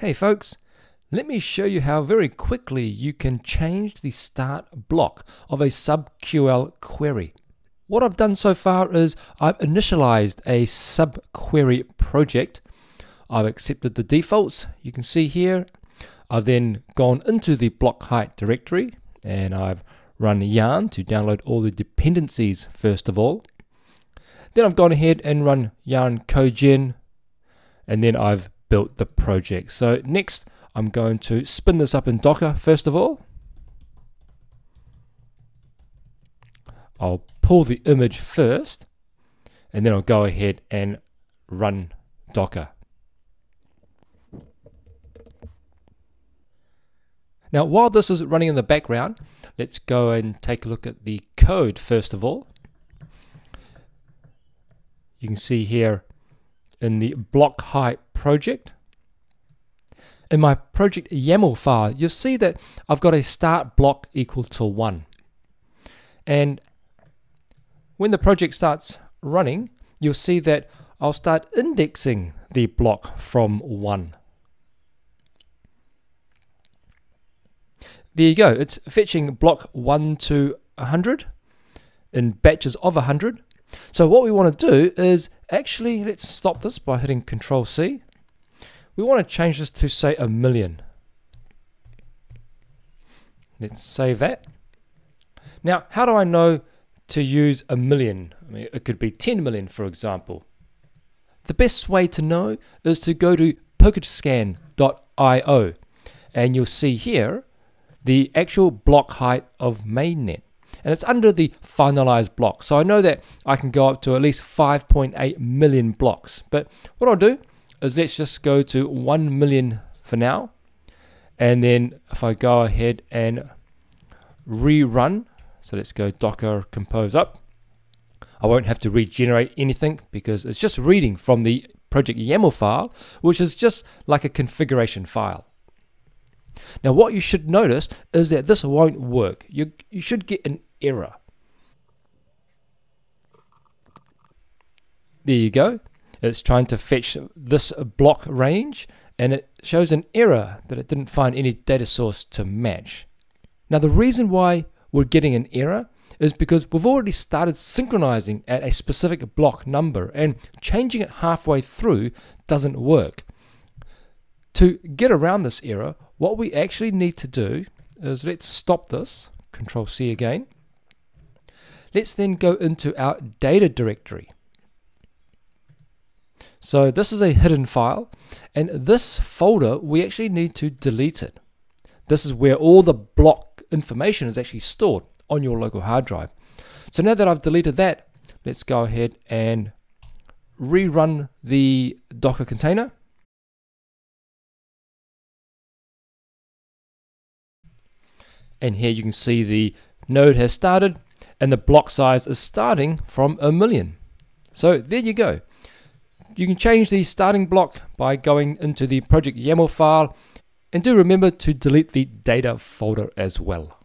Hey folks, let me show you how very quickly you can change the start block of a subql query. What I've done so far is I've initialized a subquery project. I've accepted the defaults, you can see here. I've then gone into the block height directory and I've run yarn to download all the dependencies first of all. Then I've gone ahead and run yarn codegen and then I've built the project. So next, I'm going to spin this up in Docker first of all. I'll pull the image first, and then I'll go ahead and run Docker. Now, while this is running in the background, let's go and take a look at the code first of all. You can see here in the block height project. In my project YAML file, you'll see that I've got a start block equal to 1. And when the project starts running, you'll see that I'll start indexing the block from 1. There you go, it's fetching block 1 to 100 in batches of 100 so what we want to do is actually, let's stop this by hitting Control C. We want to change this to say a million. Let's save that. Now, how do I know to use a million? I mean, it could be 10 million, for example. The best way to know is to go to Polkascan.io and you'll see here the actual block height of mainnet and it's under the finalized block. So I know that I can go up to at least 5.8 million blocks. But what I'll do is let's just go to 1 million for now. And then if I go ahead and rerun, so let's go docker compose up. I won't have to regenerate anything because it's just reading from the project YAML file, which is just like a configuration file. Now what you should notice is that this won't work. You, you should get an error. There you go. It's trying to fetch this block range and it shows an error that it didn't find any data source to match. Now the reason why we're getting an error is because we've already started synchronizing at a specific block number and changing it halfway through doesn't work. To get around this error, what we actually need to do is let's stop this, Control C again, Let's then go into our data directory. So this is a hidden file, and this folder, we actually need to delete it. This is where all the block information is actually stored on your local hard drive. So now that I've deleted that, let's go ahead and rerun the Docker container. And here you can see the node has started and the block size is starting from a million. So there you go. You can change the starting block by going into the project YAML file and do remember to delete the data folder as well.